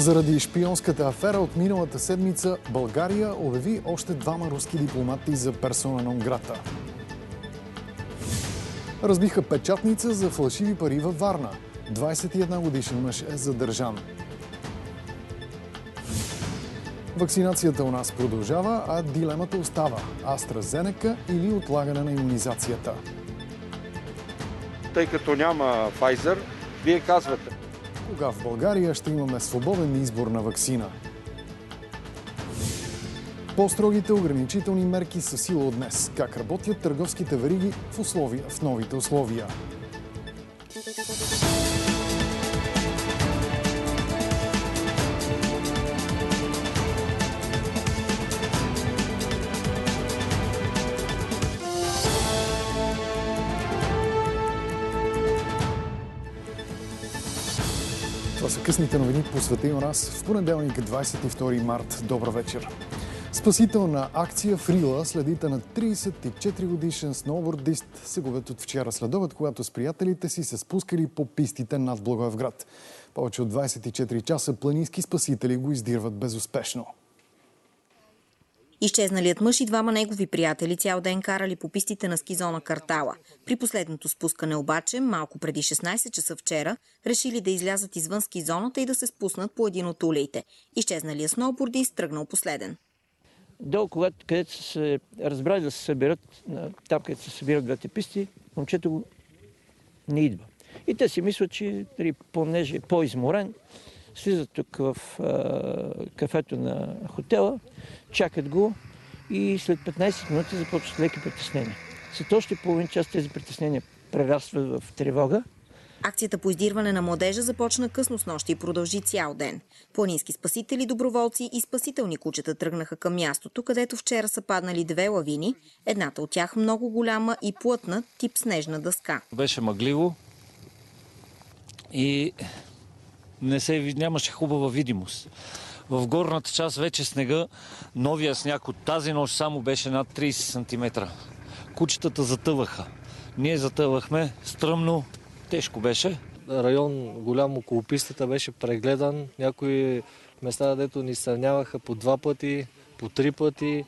Заради шпионската афера от миналата седмица България обяви още двама руски дипломати за персона нон грата. Разбиха печатница за фалшиви пари във Варна. 21 годишен мъж е задържан. Вакцинацията у нас продължава, а дилемата остава – AstraZeneca или отлагане на иммунизацията. Тъй като няма Pfizer, вие казвате. Кога в България ще имаме свободен избор на вакцина? По-строгите ограничителни мерки са сила от днес. Как работят търговските вериги в, условия, в новите условия? Късните новини по света и у нас в понеделник, 22 март. Добър вечер. Спасителна акция в Рила следите на 34 годишен сноубордист се губят от вчера следобед, когато с приятелите си се спускали по пистите над Благоевград. Повече от 24 часа планински спасители го издирват безуспешно. Изчезналият мъж и двама негови приятели цял ден карали по пистите на скизона Картала. При последното спускане обаче, малко преди 16 часа вчера, решили да излязат извън скизоната и да се спуснат по един от улеите. Изчезналият сноубордист тръгнал последен. Долу, когато, където са се разбрали да се съберат, там където се събират двете писти, момчето не идва. И те си мислят, че понеже е по-изморен, слизат тук в а, кафето на хотела, чакат го и след 15 минути започват леки притеснения. След още половин час тези притеснения прерастват в тревога. Акцията по издирване на младежа започна късно с нощи и продължи цял ден. Планински спасители, доброволци и спасителни кучета тръгнаха към мястото, където вчера са паднали две лавини, едната от тях много голяма и плътна, тип снежна дъска. Беше мъгливо и не се, нямаше хубава видимост. В горната част вече снега, новия сняг от тази нощ само беше над 30 см. Кучетата затъваха. Ние затъвахме, стръмно, тежко беше. Район голям около пистата беше прегледан. Някои места, дето ни сравняваха по два пъти, по три пъти,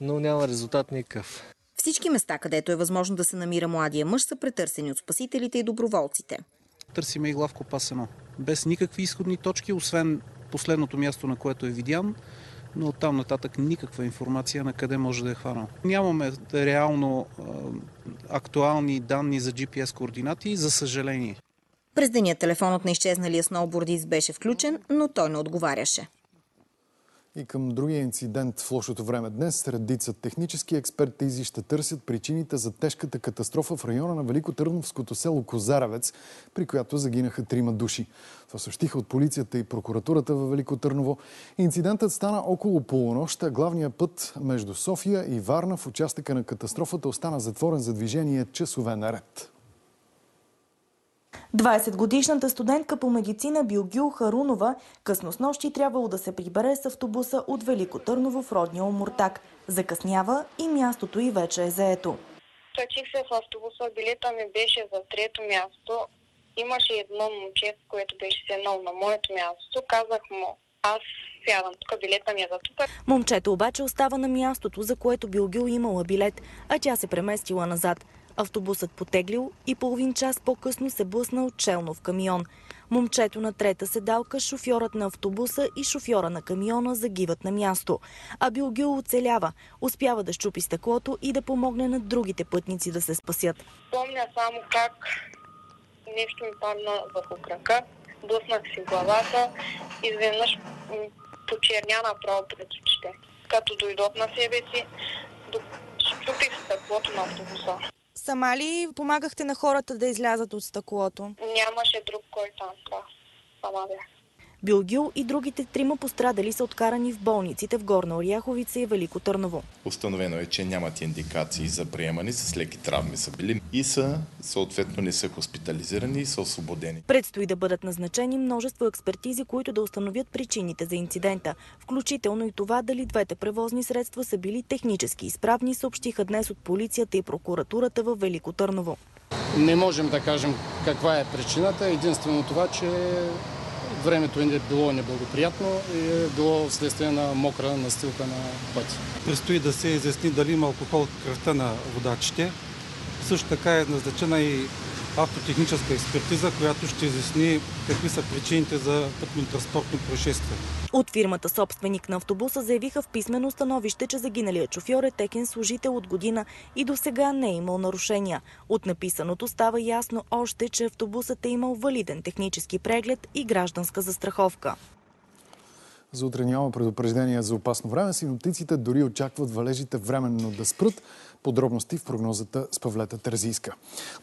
но няма резултат никакъв. Всички места, където е възможно да се намира младия мъж, са претърсени от спасителите и доброволците. Търсиме и главко пасено. Без никакви изходни точки, освен последното място, на което е видян, но оттам нататък никаква информация на къде може да е хванал. Нямаме реално а, актуални данни за GPS координати, за съжаление. През деня телефонът на изчезналия сноубордист беше включен, но той не отговаряше. И към другия инцидент в лошото време днес, редица технически експертизи ще търсят причините за тежката катастрофа в района на Великотърновското село Козаравец, при която загинаха трима души. Това съобщиха от полицията и прокуратурата във Велико Търново. Инцидентът стана около полунощ, а главният път между София и Варна в участъка на катастрофата остана затворен за движение часове наред. 20-годишната студентка по медицина Билгюл Харунова късно с нощи трябвало да се прибере с автобуса от Велико Търново в родния Омуртак. Закъснява и мястото й вече е заето. Качих се в автобуса, билета ми беше за трето място. Имаше едно момче, което беше седнало на моето място. Казах му, аз сядам тук, билета ми е за тук. Момчето обаче остава на мястото, за което Билгюл имала билет, а тя се преместила назад. Автобусът потеглил и половин час по-късно се блъснал челно в камион. Момчето на трета седалка, шофьорът на автобуса и шофьора на камиона загиват на място. А Билгюл оцелява, успява да щупи стъклото и да помогне на другите пътници да се спасят. Помня само как нещо ми падна върху крака, блъснах си главата, изведнъж почерня направо пред очите. Като дойдох на себе си, щупих стъклото на автобуса. Сама ли помагахте на хората да излязат от стъклото? Нямаше друг, който там това. Сама бях. Билгюл и другите трима пострадали са откарани в болниците в Горна Оряховица и Велико Търново. Установено е, че нямат индикации за приемане, с леки травми са били и са, съответно не са хоспитализирани и са освободени. Предстои да бъдат назначени множество експертизи, които да установят причините за инцидента, включително и това дали двете превозни средства са били технически изправни, съобщиха днес от полицията и прокуратурата в Велико Търново. Не можем да кажем каква е причината, единствено това, че времето е било неблагоприятно и е било вследствие на мокра настилка на пътя. Предстои да се изясни дали има алкохол в кръвта на водачите. Също така е назначена и автотехническа експертиза, която ще изясни какви са причините за пътно-транспортно происшествие. От фирмата собственик на автобуса заявиха в писмено становище, че загиналият шофьор е текен служител от година и до сега не е имал нарушения. От написаното става ясно още, че автобусът е имал валиден технически преглед и гражданска застраховка. За утре няма предупреждения за опасно време. Синоптиците дори очакват валежите временно да спрат. Подробности в прогнозата с Павлета Терзийска.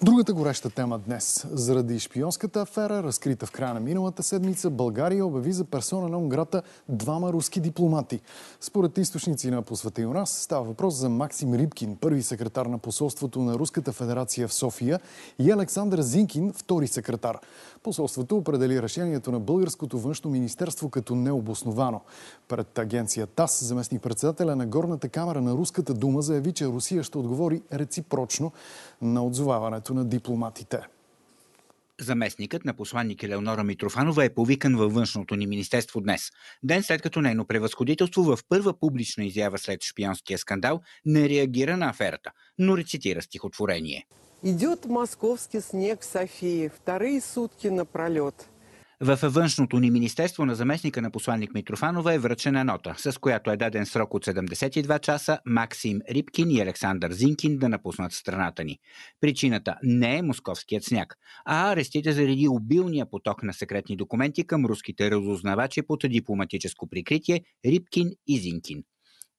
Другата гореща тема днес. Заради шпионската афера, разкрита в края на миналата седмица, България обяви за персона на Унграта двама руски дипломати. Според източници на посвета и у нас става въпрос за Максим Рибкин, първи секретар на посолството на Руската федерация в София и Александър Зинкин, втори секретар. Посолството определи решението на Българското външно министерство като необосновано. Пред агенция ТАС, заместник председателя на Горната камера на Руската дума заяви, че Русия ще отговори реципрочно на отзоваването на дипломатите. Заместникът на посланник Елеонора Митрофанова е повикан във външното ни министерство днес. Ден след като нейно превъзходителство в първа публична изява след шпионския скандал не реагира на аферата, но рецитира стихотворение. Идет московский снег в Софии, вторые сутки напролет. В външното ни министерство на заместника на посланник Митрофанова е връчена нота, с която е даден срок от 72 часа Максим Рибкин и Александър Зинкин да напуснат страната ни. Причината не е московският сняг, а арестите заради обилния поток на секретни документи към руските разузнавачи под дипломатическо прикритие Рибкин и Зинкин.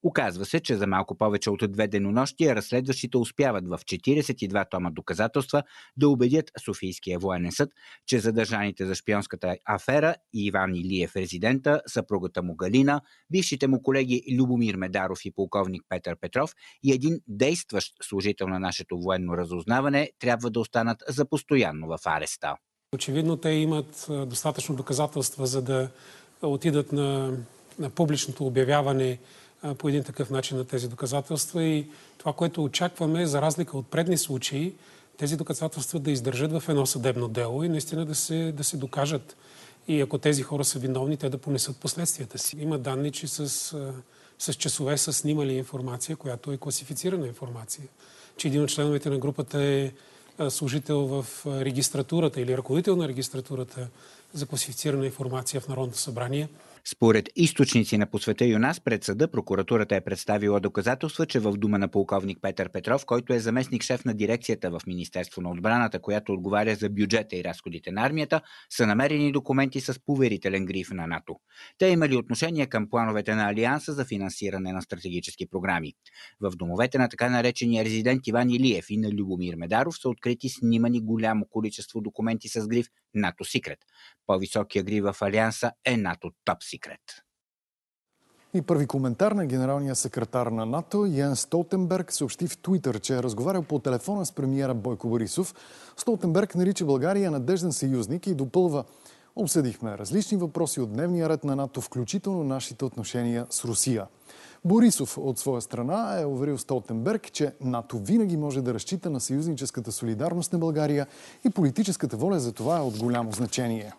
Оказва се, че за малко повече от две денонощия разследващите успяват в 42 тома доказателства да убедят Софийския военен съд, че задържаните за шпионската афера Иван Илиев резидента, съпругата му Галина, бившите му колеги Любомир Медаров и полковник Петър Петров и един действащ служител на нашето военно разузнаване трябва да останат за постоянно в ареста. Очевидно те имат достатъчно доказателства, за да отидат на, на публичното обявяване по един такъв начин на тези доказателства и това, което очакваме, за разлика от предни случаи, тези доказателства да издържат в едно съдебно дело и наистина да се, да се докажат. И ако тези хора са виновни, те да понесат последствията си. Има данни, че с, с часове са снимали информация, която е класифицирана информация. Че един от членовете на групата е служител в регистратурата или ръководител на регистратурата за класифицирана информация в Народното събрание – според източници на посвета и у нас пред съда, прокуратурата е представила доказателства, че в дума на полковник Петър Петров, който е заместник шеф на дирекцията в Министерство на отбраната, която отговаря за бюджета и разходите на армията, са намерени документи с поверителен гриф на НАТО. Те имали отношение към плановете на Алианса за финансиране на стратегически програми. В домовете на така наречения резидент Иван Илиев и на Любомир Медаров са открити снимани голямо количество документи с гриф НАТО Секрет. По-високия гриф в Алианса е НАТО Топ Секрет. И първи коментар на генералния секретар на НАТО Йен Столтенберг съобщи в Твитър, че е разговарял по телефона с премиера Бойко Борисов. Столтенберг нарича България надежден съюзник и допълва Обсъдихме различни въпроси от дневния ред на НАТО, включително нашите отношения с Русия. Борисов от своя страна е уверил Столтенберг, че НАТО винаги може да разчита на съюзническата солидарност на България и политическата воля за това е от голямо значение.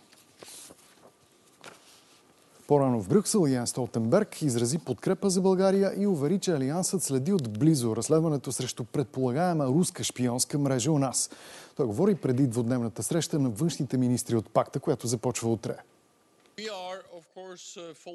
По-рано в Брюксел Ян Столтенберг изрази подкрепа за България и увери, че Алиансът следи отблизо разследването срещу предполагаема руска шпионска мрежа у нас. Той говори преди двудневната среща на външните министри от пакта, която започва утре.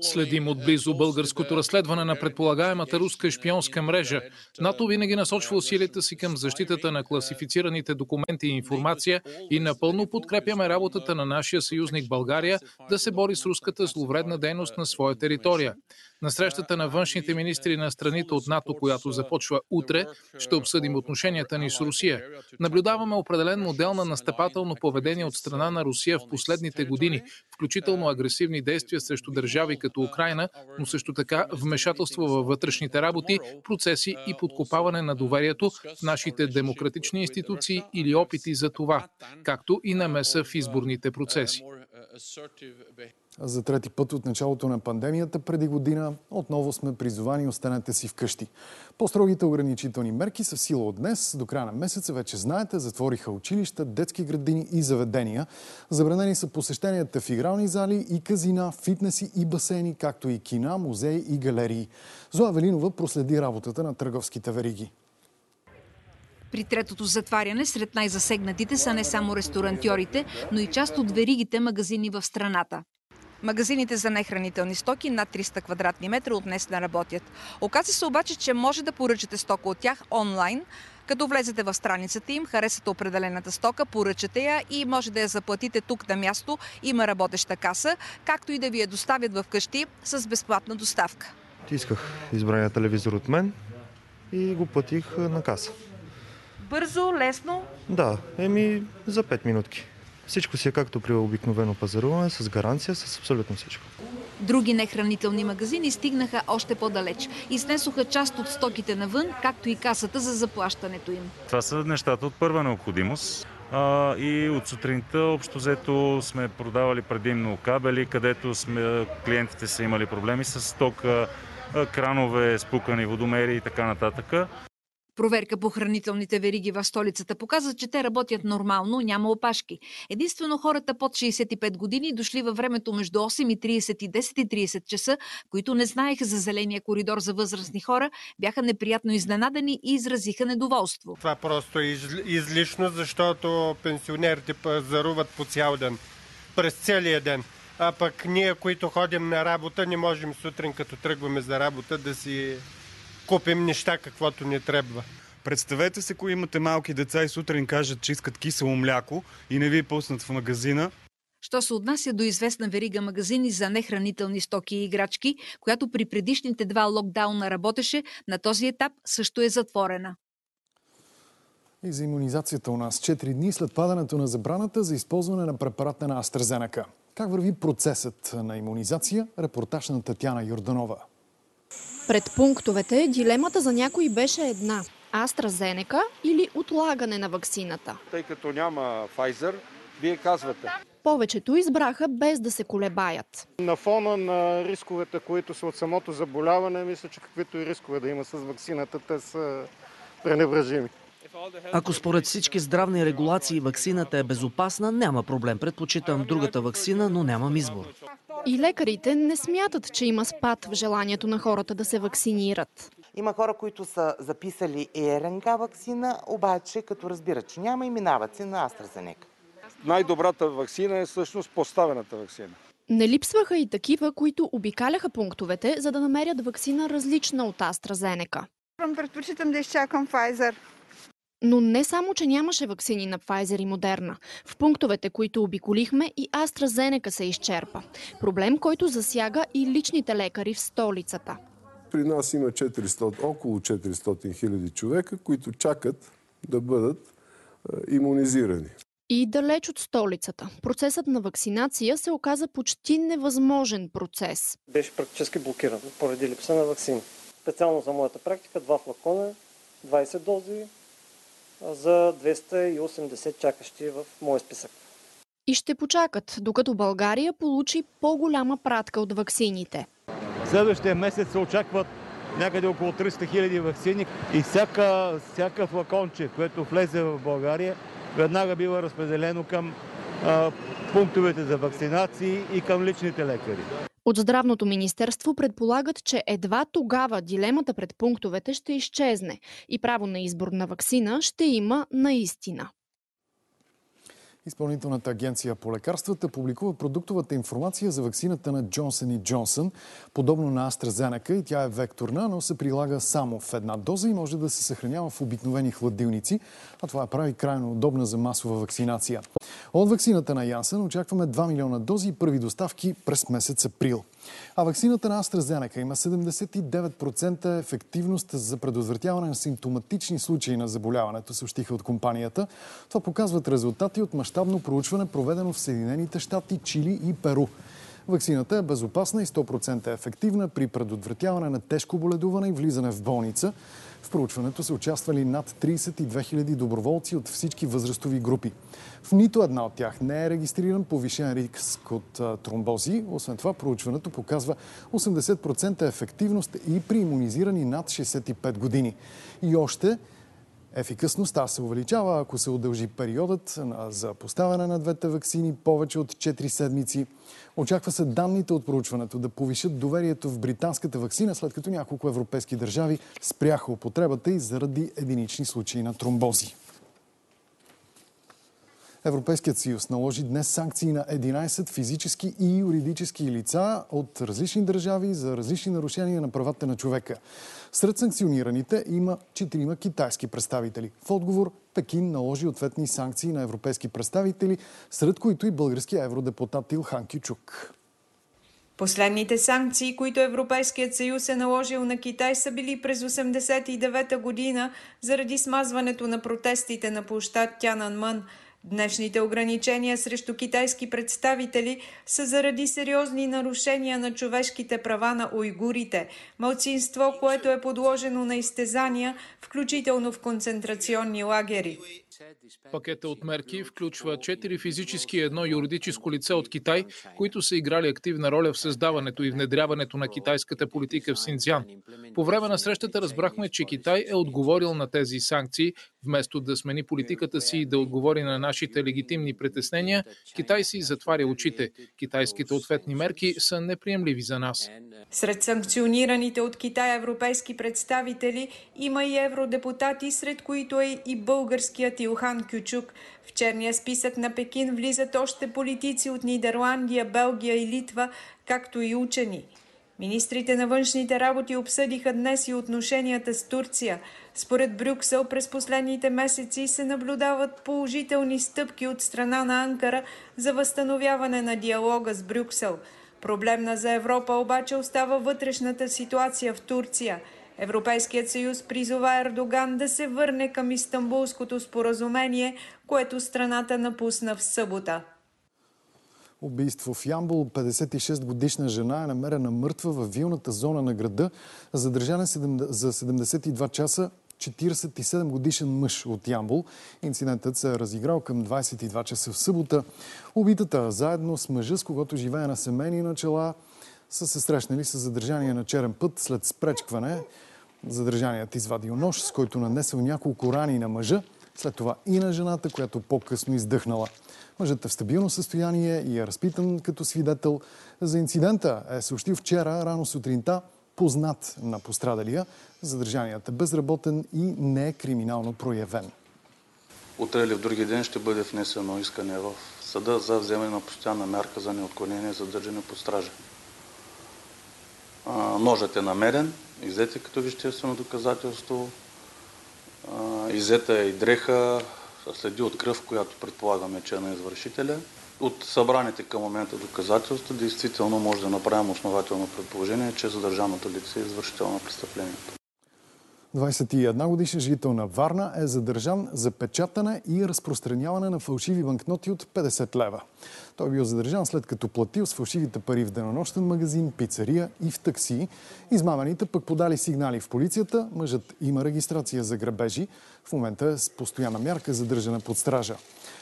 Следим отблизо българското разследване на предполагаемата руска шпионска мрежа. НАТО винаги насочва усилията си към защитата на класифицираните документи и информация и напълно подкрепяме работата на нашия съюзник България да се бори с руската зловредна дейност на своя територия. На срещата на външните министри на страните от НАТО, която започва утре, ще обсъдим отношенията ни с Русия. Наблюдаваме определен модел на настъпателно поведение от страна на Русия в последните години, включително агресивни действия срещу държави като Украина, но също така вмешателство във вътрешните работи, процеси и подкопаване на доверието в нашите демократични институции или опити за това, както и намеса в изборните процеси. За трети път от началото на пандемията преди година отново сме призовани останете си вкъщи. По-строгите ограничителни мерки са в сила от днес. До края на месеца вече знаете, затвориха училища, детски градини и заведения. Забранени са посещенията в игрални зали и казина, фитнеси и басейни, както и кина, музеи и галерии. Зоя Велинова проследи работата на търговските вериги. При третото затваряне сред най-засегнатите са не само ресторантьорите, но и част от веригите магазини в страната. Магазините за нехранителни стоки над 300 квадратни метра от днес не работят. Оказва се обаче, че може да поръчате стока от тях онлайн, като влезете в страницата им, харесате определената стока, поръчате я и може да я заплатите тук на място. Има работеща каса, както и да ви я доставят в къщи с безплатна доставка. Исках избрания телевизор от мен и го платих на каса. Бързо, лесно? Да, еми за 5 минутки. Всичко си е както при обикновено пазаруване, с гаранция, с абсолютно всичко. Други нехранителни магазини стигнаха още по-далеч. Изнесоха част от стоките навън, както и касата за заплащането им. Това са нещата от първа необходимост. А, и от сутринта общо взето сме продавали предимно кабели, където сме, клиентите са имали проблеми с стока, кранове, спукани водомери и така нататък. Проверка по хранителните вериги в столицата показва, че те работят нормално, няма опашки. Единствено хората под 65 години дошли във времето между 8.30 и 10.30 часа, които не знаеха за зеления коридор за възрастни хора, бяха неприятно изненадани и изразиха недоволство. Това просто е излишно, защото пенсионерите пазаруват по цял ден, през целия ден. А пък ние, които ходим на работа, не можем сутрин, като тръгваме за работа, да си купим неща, каквото ни трябва. Представете се, ако имате малки деца и сутрин кажат, че искат кисело мляко и не ви пуснат в магазина. Що се отнася до известна верига магазини за нехранителни стоки и играчки, която при предишните два локдауна работеше, на този етап също е затворена. И за иммунизацията у нас 4 дни след падането на забраната за използване на препарата на AstraZeneca. Как върви процесът на иммунизация? Репортаж на Татьяна Йорданова. Пред пунктовете дилемата за някой беше една – AstraZeneca или отлагане на ваксината. Тъй като няма Pfizer, вие казвате. Повечето избраха без да се колебаят. На фона на рисковете, които са от самото заболяване, мисля, че каквито и рискове да има с ваксината, те са пренебрежими. Ако според всички здравни регулации ваксината е безопасна, няма проблем. Предпочитам другата ваксина, но нямам избор. И лекарите не смятат, че има спад в желанието на хората да се вакцинират. Има хора, които са записали ЕРНК вакцина, обаче като разбират, че няма и минават си на AstraZeneca. Най-добрата вакцина е всъщност поставената вакцина. Не липсваха и такива, които обикаляха пунктовете, за да намерят вакцина различна от AstraZeneca. Предпочитам да изчакам Pfizer. Но не само, че нямаше вакцини на Pfizer и Moderna. В пунктовете, които обиколихме, и AstraZeneca се изчерпа. Проблем, който засяга и личните лекари в столицата. При нас има 400, около 400 хиляди човека, които чакат да бъдат е, иммунизирани. И далеч от столицата. Процесът на вакцинация се оказа почти невъзможен процес. Беше практически блокиран поради липса на вакцини. Специално за моята практика, два флакона, 20 дози, за 280 чакащи в моя списък. И ще почакат, докато България получи по-голяма пратка от ваксините. Следващия месец се очакват някъде около 300 хиляди вакцини и всяка, всяка флаконче, което влезе в България, веднага бива разпределено към пунктовете за вакцинации и към личните лекари. От Здравното министерство предполагат, че едва тогава дилемата пред пунктовете ще изчезне и право на избор на вакцина ще има наистина. Изпълнителната агенция по лекарствата публикува продуктовата информация за вакцината на Джонсън и Джонсън, подобно на AstraZeneca и тя е векторна, но се прилага само в една доза и може да се съхранява в обикновени хладилници, а това прави крайно удобна за масова вакцинация. От вакцината на Янсен очакваме 2 милиона дози и първи доставки през месец април. А вакцината на AstraZeneca има 79% ефективност за предотвратяване на симптоматични случаи на заболяването, съобщиха от компанията. Това показват резултати от мащабно проучване, проведено в Съединените щати, Чили и Перу. Ваксината е безопасна и 100% ефективна при предотвратяване на тежко боледуване и влизане в болница. В проучването са участвали над 32 000 доброволци от всички възрастови групи. В нито една от тях не е регистриран повишен риск от тромбози. Освен това, проучването показва 80% ефективност и при иммунизирани над 65 години. И още Ефикасността се увеличава, ако се удължи периодът за поставяне на двете вакцини повече от 4 седмици. Очаква се данните от проучването да повишат доверието в британската вакцина, след като няколко европейски държави спряха употребата и заради единични случаи на тромбози. Европейският съюз наложи днес санкции на 11 физически и юридически лица от различни държави за различни нарушения на правата на човека. Сред санкционираните има четирима китайски представители. В отговор Пекин наложи ответни санкции на европейски представители, сред които и българския евродепутат Илхан Кючук. Последните санкции, които Европейският съюз е наложил на Китай, са били през 1989 година заради смазването на протестите на площад Тянанмън – Днешните ограничения срещу китайски представители са заради сериозни нарушения на човешките права на уйгурите, мълцинство, което е подложено на изтезания, включително в концентрационни лагери. Пакета от мерки включва четири физически и едно юридическо лице от Китай, които са играли активна роля в създаването и внедряването на китайската политика в Синцзян. По време на срещата разбрахме, че Китай е отговорил на тези санкции, вместо да смени политиката си и да отговори на нашите легитимни притеснения, Китай си затваря очите. Китайските ответни мерки са неприемливи за нас. Сред санкционираните от Китай европейски представители има и евродепутати, сред които е и българският Илхан Кючук. В черния списък на Пекин влизат още политици от Нидерландия, Белгия и Литва, както и учени. Министрите на външните работи обсъдиха днес и отношенията с Турция. Според Брюксел през последните месеци се наблюдават положителни стъпки от страна на Анкара за възстановяване на диалога с Брюксел. Проблемна за Европа обаче остава вътрешната ситуация в Турция – Европейският съюз призова Ердоган да се върне към Истанбулското споразумение, което страната напусна в събота. Убийство в Ямбол. 56 годишна жена е намерена мъртва в вилната зона на града. Задържана за 72 часа 47 годишен мъж от Ямбол. Инцидентът се е разиграл към 22 часа в събота. Убитата заедно с мъжа, с когото живее на семейни начала, са се срещнали с задържание на черен път след спречкване. Задържаният извадил нож, с който нанесъл няколко рани на мъжа, след това и на жената, която по-късно издъхнала. Мъжът е в стабилно състояние и е разпитан като свидетел. За инцидента е съобщил вчера, рано сутринта, познат на пострадалия. Задържаният е безработен и не е криминално проявен. Утре или в други ден ще бъде внесено искане в съда за вземане на постоянна мярка за неотклонение за държане под стража. Ножът е намерен, иззете като веществено доказателство, иззета е и дреха, следи от кръв, която предполагаме, че е на извършителя. От събраните към момента доказателства, действително може да направим основателно предположение, че задържаното лице е извършител на престъплението. 21 годишен жител на Варна е задържан за печатане и разпространяване на фалшиви банкноти от 50 лева. Той бил задържан след като платил с фалшивите пари в денонощен магазин, пицария и в такси. Измамените пък подали сигнали в полицията. Мъжът има регистрация за грабежи. В момента е с постоянна мярка задържана под стража.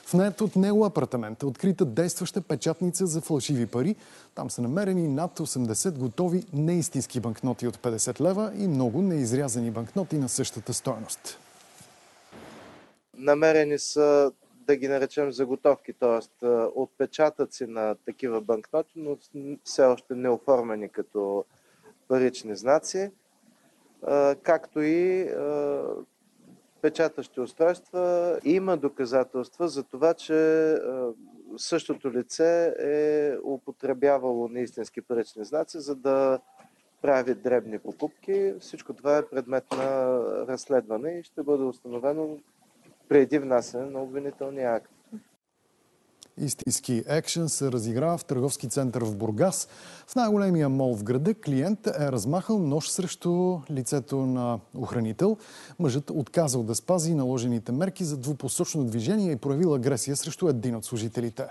В нет от него апартамент е открита действаща печатница за фалшиви пари. Там са намерени над 80 готови неистински банкноти от 50 лева и много неизрязани банкноти на същата стоеност. Намерени са да ги наречем заготовки, т.е. отпечатъци на такива банкноти, но все още не оформени като парични знаци, както и печатащи устройства. Има доказателства за това, че същото лице е употребявало неистински парични знаци, за да прави дребни покупки. Всичко това е предмет на разследване и ще бъде установено преди внасяне на обвинителния акт. Истински екшен се разиграва в търговски център в Бургас. В най-големия мол в града клиент е размахал нож срещу лицето на охранител. Мъжът отказал да спази наложените мерки за двупосочно движение и проявил агресия срещу един от служителите.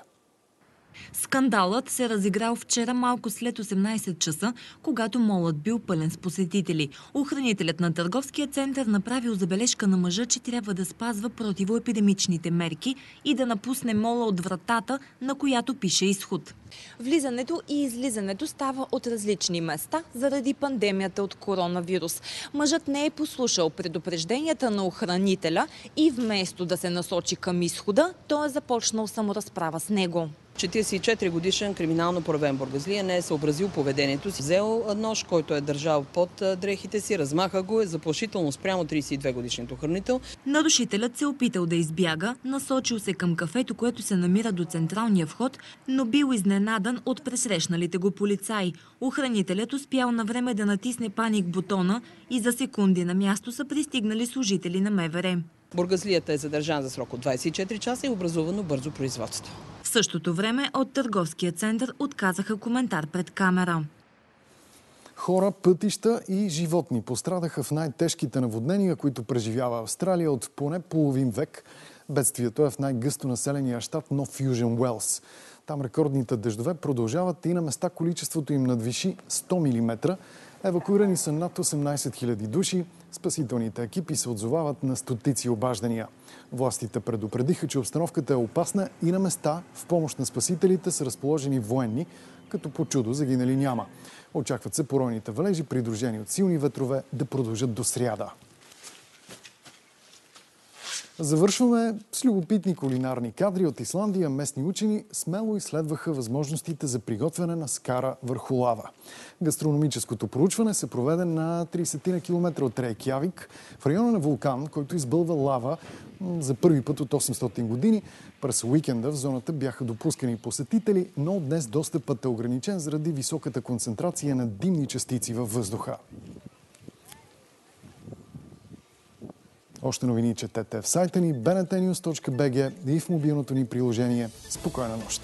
Скандалът се разиграл вчера малко след 18 часа, когато молът бил пълен с посетители. Охранителят на търговския център направил забележка на мъжа, че трябва да спазва противоепидемичните мерки и да напусне мола от вратата, на която пише изход. Влизането и излизането става от различни места заради пандемията от коронавирус. Мъжът не е послушал предупрежденията на охранителя и вместо да се насочи към изхода, той е започнал саморазправа с него. 44 годишен криминално проявен бургазлия не е съобразил поведението си. Взел нож, който е държал под дрехите си, размаха го е заплашително спрямо 32 годишният охранител. Нарушителят се опитал да избяга, насочил се към кафето, което се намира до централния вход, но бил изненадан от пресрещналите го полицаи. Охранителят успял на време да натисне паник бутона и за секунди на място са пристигнали служители на МВР. Бургазлията е задържан за срок от 24 часа и образувано бързо производство. В същото време от търговския център отказаха коментар пред камера. Хора, пътища и животни пострадаха в най-тежките наводнения, които преживява Австралия от поне половин век. Бедствието е в най-гъсто населения щат Нов Южен Уелс. Там рекордните дъждове продължават и на места количеството им надвиши 100 мм. Евакуирани са над 18 000 души. Спасителните екипи се отзовават на стотици обаждания. Властите предупредиха, че обстановката е опасна и на места в помощ на спасителите са разположени военни, като по чудо загинали няма. Очакват се поройните валежи, придружени от силни ветрове, да продължат до сряда. Завършваме с любопитни кулинарни кадри от Исландия. Местни учени смело изследваха възможностите за приготвяне на скара върху лава. Гастрономическото проучване се проведе на 30 на километра от Рейкявик, в района на вулкан, който избълва лава за първи път от 800 години. През уикенда в зоната бяха допускани посетители, но днес достъпът е ограничен заради високата концентрация на димни частици във въздуха. Още новини четете в сайта ни bnetnews.bg и в мобилното ни приложение. Спокойна нощ!